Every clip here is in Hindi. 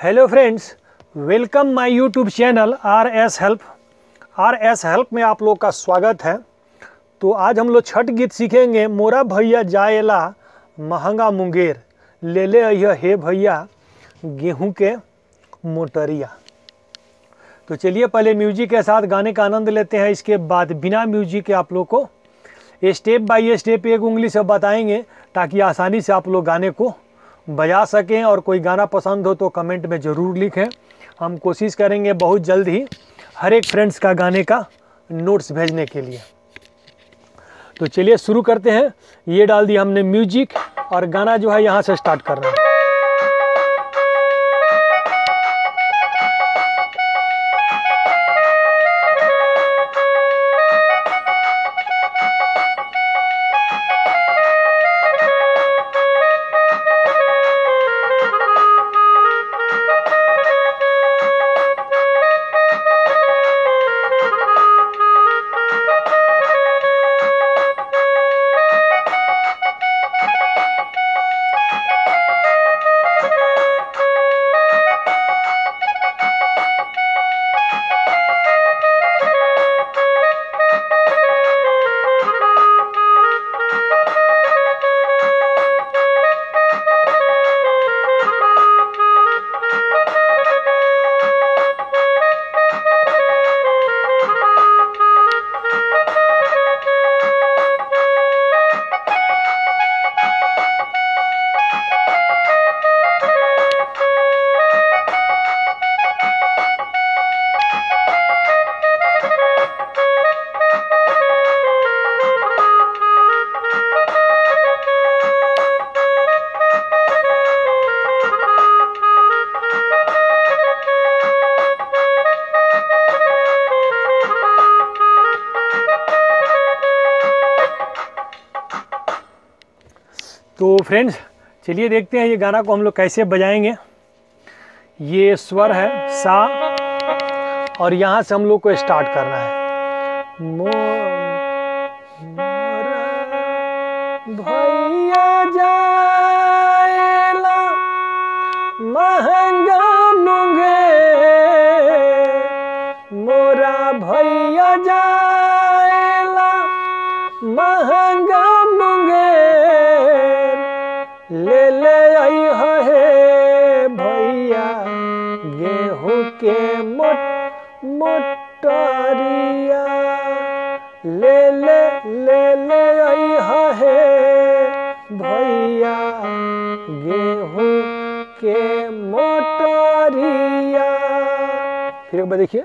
Hello friends welcome my YouTube channel R S help R S help में आप लोग का स्वागत है। तो आज हम लोग छठ गीत सीखेंगे। मोरा भैया जाएला महँगा मुंगेर। ले ले अइह हे भैया गेहूँ के मोटरिया। तो चलिए पहले म्यूज़िक के साथ गाने का आनंद लेते हैं। इसके बाद बिना म्यूज़िक के आप लोग को स्टेप बाय स्टेप एक उंगली से बताएँगे ताकि आसानी से आप लोग गाने को बजा सकें और कोई गाना पसंद हो तो कमेंट में ज़रूर लिखें। हम कोशिश करेंगे बहुत जल्द ही हर एक फ्रेंड्स का गाने का नोट्स भेजने के लिए। तो चलिए शुरू करते हैं। ये डाल दिया हमने म्यूज़िक और गाना जो है यहाँ से स्टार्ट करना हैं। फ्रेंड्स चलिए देखते हैं ये गाना को हम लोग कैसे बजाएँगे। ये स्वर है, सा, और यहाँ से हम लोग को स्टार्ट करना है। भैया जाएला, महँगा मुंगे मोरा भैया जाएला ले ले ले आई है। भैया, गेहूँ के मोटरिया। फिर एक बार देखिए।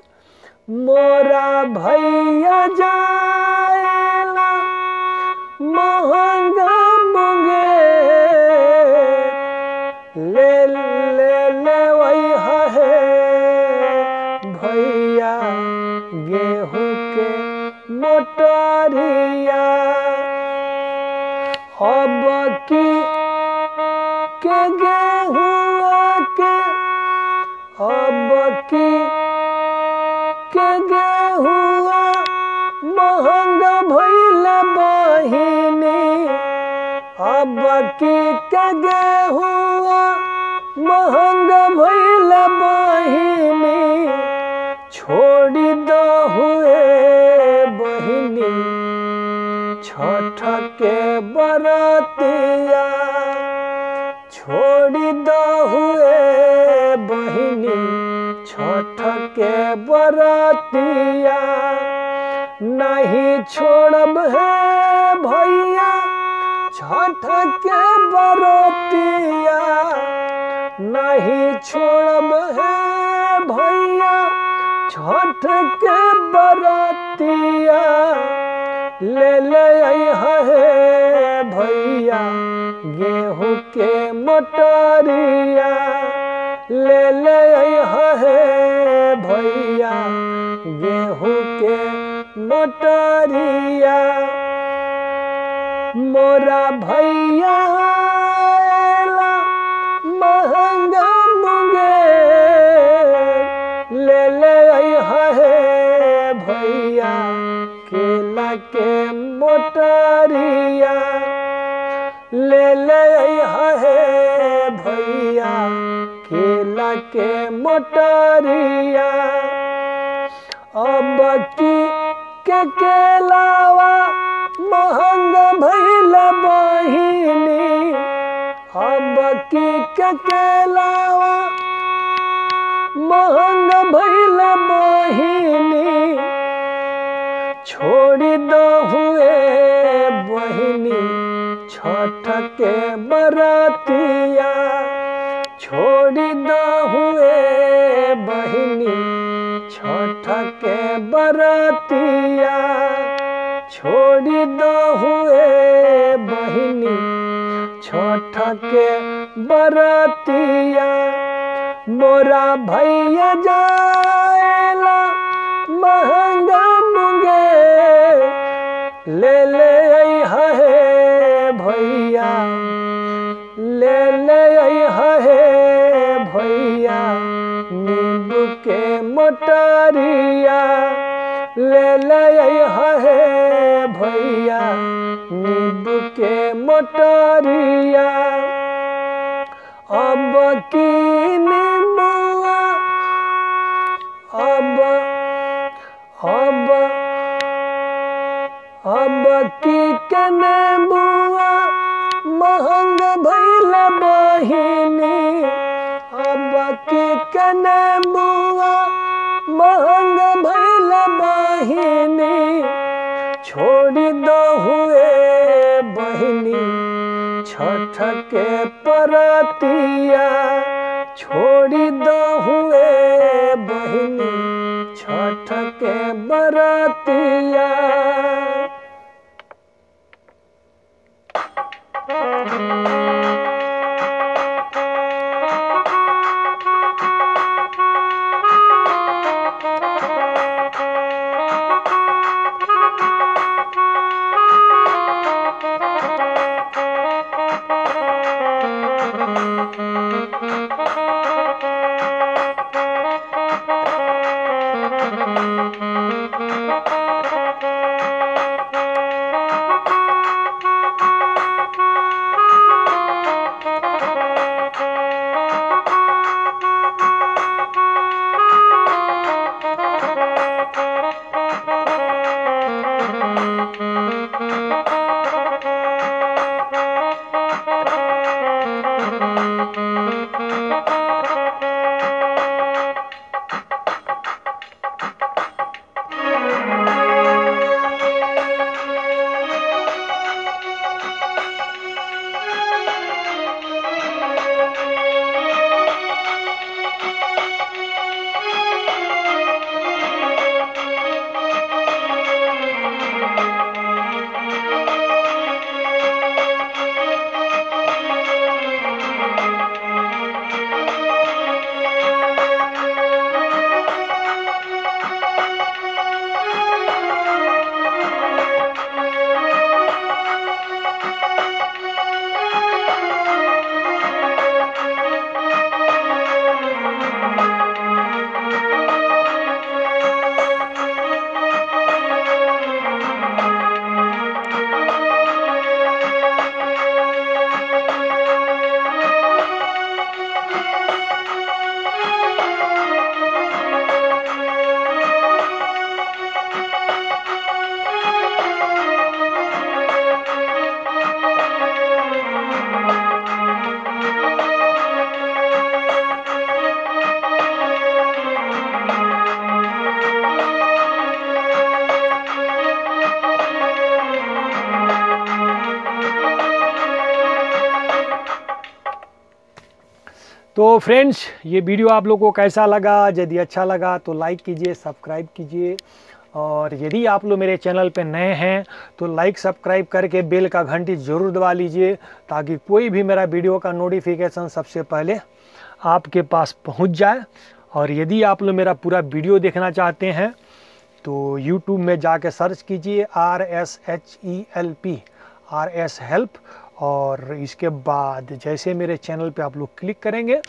मोरा भैया जाएला अब की गेहुआ महँगा भैल बहिनी। अब की के गेहुआ महँगा भैल बहिनी। छोड़ी दहुए बहिनी। छठ के बरतिया। छोड़ी दहुए बहिनी। छठ के बरतिया। नहीं छोड़ब है भैया छठ के बरतिया। नहीं छोड़ब है भैया छठ के बरतिया। ले ले है भैया गेहूँ के मोटरिया। ले ले है भैया, गेहूँ के मोटरिया। मोरा भैया महँगा मुंगे। ले ले है भैया, केला के मोटरिया। ले ले है भैया के मोटरिया। अब की के केलावा महंग भैल बहिनी। अब की के केलावा महंग भैल बहिनी। छोड़ी दो हुए बहिनी, छठ के बरतिया। छोड़ी दो हुए बहिनी छठ के बरतिया। छोड़ी दो हुए बहिनी छठ के बरतिया। मोरा भैया जाएला, महँगा मुंगे, ले ले मोटरिया ले ले है भैया नींबू के मोटरिया। अब की नींबुआ अब अब अब की कने बुआ महंग भैल बहिनी। अब की कने बुआ महंग भैल बहिनी, छोड़ी दो हुए बहिनी छठ के परतिया, छोड़ी दो हुए बहिनी छठ के बरतिया। तो फ्रेंड्स, ये वीडियो आप लोग को कैसा लगा? यदि अच्छा लगा तो लाइक कीजिए, सब्सक्राइब कीजिए। और यदि आप लोग मेरे चैनल पे नए हैं तो लाइक, सब्सक्राइब करके बेल का घंटी ज़रूर दबा लीजिए, ताकि कोई भी मेरा वीडियो का नोटिफिकेशन सबसे पहले आपके पास पहुँच जाए। और यदि आप लोग मेरा पूरा वीडियो देखना चाहते हैं तो यूट्यूब में जाके सर्च कीजिए R S H E L P R S help और इसके बाद जैसे मेरे चैनल पे आप लोग क्लिक करेंगे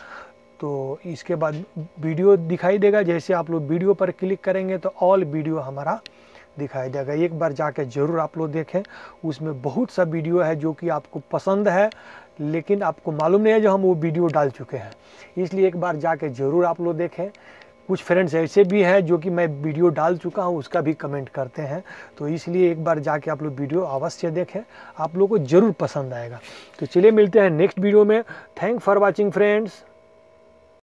तो इसके बाद वीडियो दिखाई देगा। जैसे आप लोग वीडियो पर क्लिक करेंगे तो ऑल वीडियो हमारा दिखाई देगा। एक बार जाके ज़रूर आप लोग देखें। उसमें बहुत सा वीडियो है जो कि आपको पसंद है, लेकिन आपको मालूम नहीं है जो हम वो वीडियो डाल चुके हैं। इसलिए एक बार जाके ज़रूर आप लोग देखें। कुछ फ्रेंड्स ऐसे भी हैं जो कि मैं वीडियो डाल चुका हूँ, उसका भी कमेंट करते हैं। तो इसलिए एक बार जाके आप लोग वीडियो अवश्य देखें। आप लोग को ज़रूर पसंद आएगा। तो चलिए मिलते हैं नेक्स्ट वीडियो में। Thank for watching friends